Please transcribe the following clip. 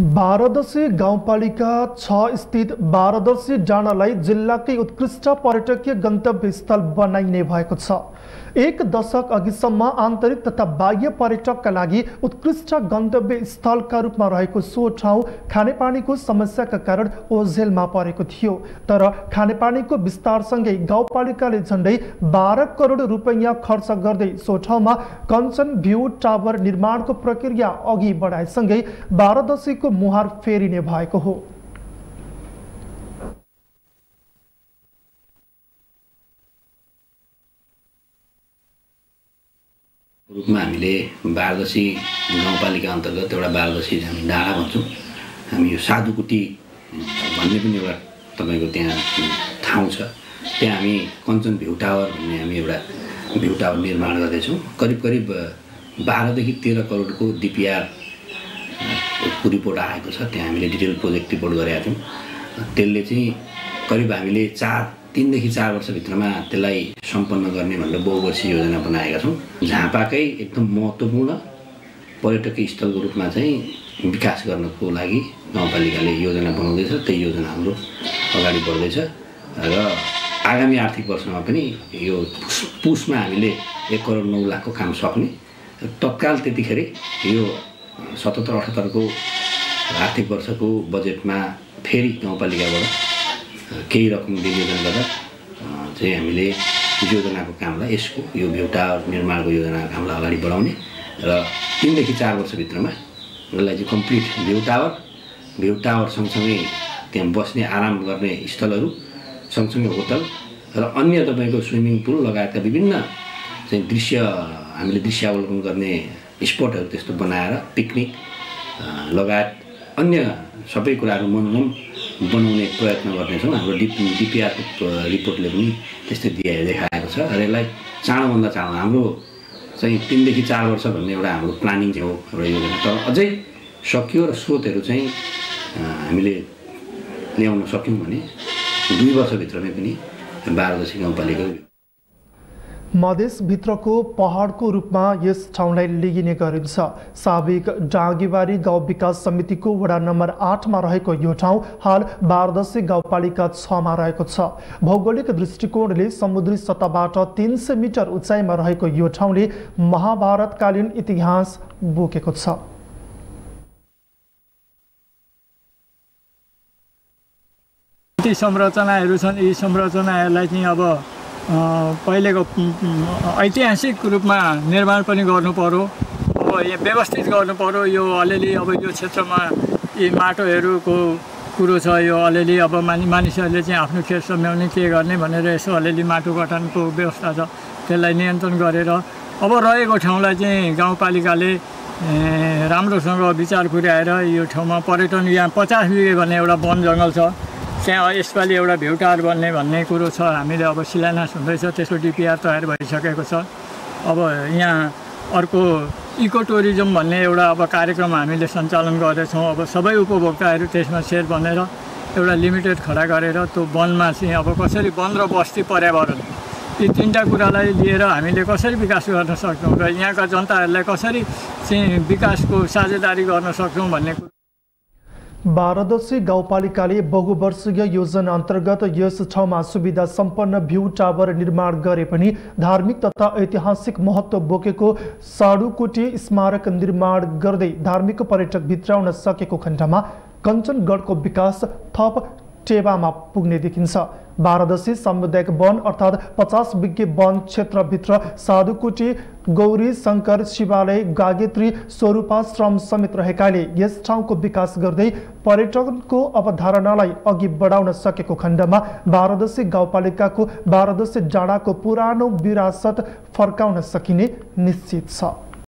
बाह्रदशी गाउँपालिका छ स्थित बाह्रदशी डाँडालाई जिल्लाकै उत्कृष्ट पर्यटकीय गन्तव्य स्थल बनाइने भएको छ। एक दशक अघिसम्म आन्तरिक तथा बाह्य पर्यटकका लागि उत्कृष्ट गन्तव्य स्थलका रूपमा रहेको सो ठाउँ खानेपानीको समस्याका कारण ओझेलमा परेको थियो। तर खानेपानीको विस्तारसँगै गाउँपालिकाले झन्डै बाह्र करोड रुपैयाँ खर्च गर्दै सो ठाउँमा कञ्चन भ्यू टावर निर्माणको प्रक्रिया अघि बढाएसँगै बाह्रदशीको मुहार फेरिने भएको हो। रूपमा हामीले बारदशी गाउँपालिका अन्तर्गत एउटा बारदशी हामी डाँडा भन्छौँ। हामी यो साधुकुटी भन्ने पनि एउटा तपाईँको त्यहाँ ठाउँ छ। त्यहाँ हामी कञ्चन भ्यू टावर भन्ने हामी एउटा भ्यू टावर निर्माण गर्दैछौँ। करिब करिब बाह्रदेखि तेह्र करोडको डिपिआर रिपोर्ट आएको छ त्यहाँ हामीले डिटेल प्रोजेक्ट रिपोर्ट गरेका थियौँ। त्यसले चाहिँ करिब हामीले चार तिनदेखि चार वर्षभित्रमा त्यसलाई सम्पन्न गर्ने भनेर बहुवर्षीय योजना बनाएका छौँ। झापाकै एकदम महत्त्वपूर्ण पर्यटकीय स्थलको रूपमा चाहिँ विकास गर्नको लागि गाउँपालिकाले योजना बनाउँदैछ त्यही योजना हाम्रो अगाडि बढ्दैछ। र आगामी आर्थिक वर्षमा पनि यो पुस पुसमा हामीले एक करोड नौ लाखको काम सक्ने तत्काल त्यतिखेर यो सतहत्तर अठहत्तरको आर्थिक वर्षको बजेटमा फेरि गाउँपालिकाबाट केही रकम विनियोजन गरेर चाहिँ हामीले योजनाको कामलाई यसको यो टावर निर्माणको योजनाको कामलाई अगाडि बढाउने र तिनदेखि चार वर्षभित्रमा यसलाई चाहिँ complete view tower view tower सँगसँगै त्यहाँ बस्ने आराम गर्ने स्थलहरू सँगसँगै होटल र अन्य तपाईँको स्विमिङ पुल लगायतका विभिन्न चाहिँ दृश्य हामीले दृश्यावलोकन गर्ने स्पटहरू त्यस्तो बनाएर पिकनिक लगायत अन्य सबै कुराहरू मनोरम बनाउने प्रयत्न गर्नेछौँ। हाम्रो डिप डिपिआरको रिपोर्टले पनि त्यस्तै दिए देखाएको छ र यसलाई चाँडोभन्दा चाँडो हाम्रो चाहिँ तिनदेखि चार वर्ष भन्ने एउटा हाम्रो प्लानिङ चाहिँ हो एउटा योजना तर अझै सकियो र स्रोतहरू चाहिँ हामीले ल्याउन सक्यौँ भने दुई वर्षभित्रमै पनि बाह्रदशी गाउँपालिका मधेसभित्रको पहाडको रूपमा यस ठाउँलाई लिइने गरिन्छ। साबिक डाँगीबारी गाउँ विकास समितिको वडा नम्बर आठमा रहेको यो ठाउँ हाल बारदशी गाउँपालिका छमा रहेको छ। भौगोलिक दृष्टिकोणले समुद्री सतहबाट तिन सय मिटर उचाइमा रहेको यो ठाउँले महाभारतकालीन इतिहास बोकेको छ। संरचनाहरू छन्। यी संरचनाहरूलाई चाहिँ अब पहिलेको ऐतिहासिक रूपमा निर्माण पनि गर्नु पऱ्यो अब यहाँ व्यवस्थित गर्नु पऱ्यो यो अलिअलि अब यो क्षेत्रमा यी माटोहरूको कुरो छ। यो अलिअलि अब मानि मानिसहरूले चाहिँ आफ्नो खेत सम्याउने के गर्ने भनेर यसो अलिअलि माटो गठनको व्यवस्था छ त्यसलाई नियन्त्रण गरेर अब रहेको ठाउँलाई चाहिँ गाउँपालिकाले राम्रोसँग विचार पुर्याएर यो ठाउँमा पर्यटन यहाँ पचास बिघे भन्ने एउटा वन जङ्गल छ। त्यहाँ यसपालि एउटा भ्यू टावर बन्ने भन्ने कुरो छ। हामीले अब शिलान्यास हुँदैछ त्यसको डिपिआर तयार भइसकेको छ। अब यहाँ अर्को इको टुरिज्म भन्ने एउटा अब कार्यक्रम हामीले सञ्चालन गर्दैछौँ। अब सबै उपभोक्ताहरू त्यसमा सेयर बनेर एउटा लिमिटेड खडा गरेर त्यो वनमा चाहिँ अब कसरी वन र बस्ती पर्यावरण यी तिनवटा कुरालाई लिएर हामीले कसरी विकास गर्न सक्छौँ र यहाँका जनताहरूलाई कसरी चाहिँ विकासको साझेदारी गर्न सक्छौँ भन्ने कुरो बाह्रदशी गाउँपालिकाले बहुवर्षीय योजना अन्तर्गत यस ठाउँमा सुविधा सम्पन्न भ्यू टावर निर्माण गरे पनि धार्मिक तथा ऐतिहासिक महत्त्व बोकेको साडुकोटी स्मारक निर्माण गर्दै धार्मिक पर्यटक भित्राउन सकेको खण्डमा कञ्चनगढको विकास थप टेवामा पुग्ने देखिन्छ। बाह्रदशी सामुदायिक वन अर्थात् पचास विज्ञ वन क्षेत्रभित्र साधुकुटी गौरी शङ्कर शिवालय गागेत्री स्वरूपाश्रम समेत रहेकाले यस ठाउँको विकास गर्दै पर्यटनको अवधारणालाई अघि बढाउन सकेको खण्डमा बाह्रदशी गाउँपालिकाको बाह्रदशी डाँडाको पुरानो विरासत फर्काउन सकिने निश्चित छ।